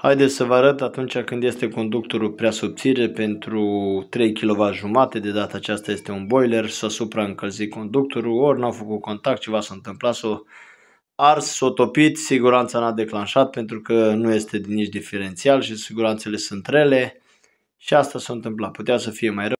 Haideți să vă arăt atunci când este conductorul prea subțire pentru 3 kW jumate, de data aceasta este un boiler, s-a supraîncălzit conductorul, ori n-au făcut contact, ceva s-a întâmplat, s-a ars, s-a topit, siguranța n-a declanșat pentru că nu este nici diferențial și siguranțele sunt rele și asta s-a întâmplat. Putea să fie mai rău.